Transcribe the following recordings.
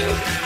do.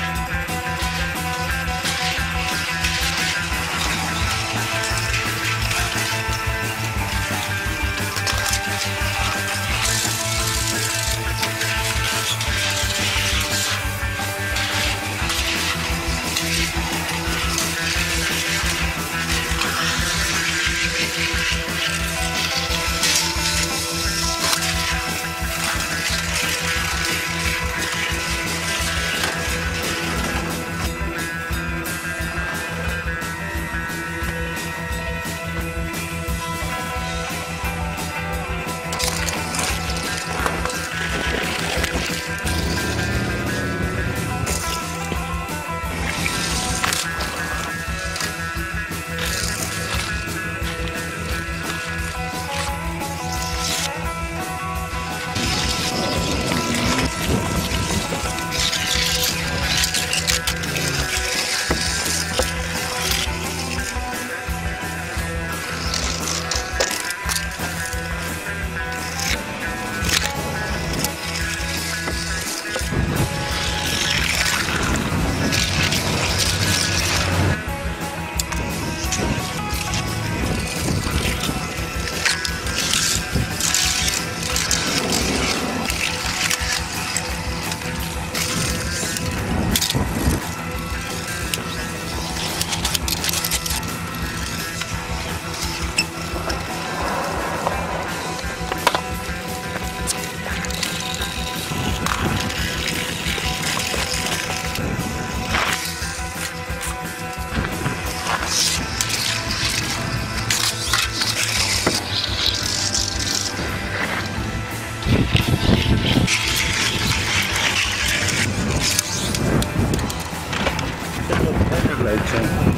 Thanks,